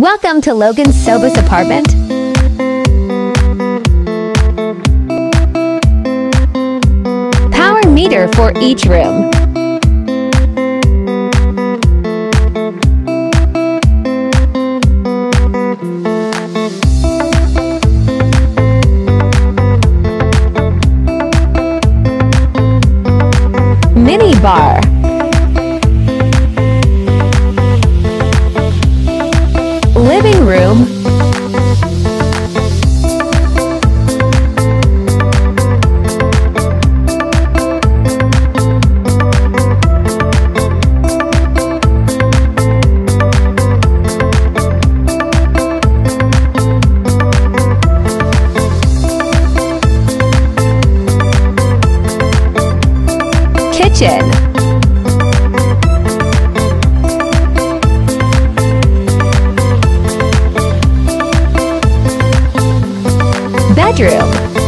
Welcome to Logan's Sobus apartment. Power meter for each room. Mini bar. Kitchen. Bathroom.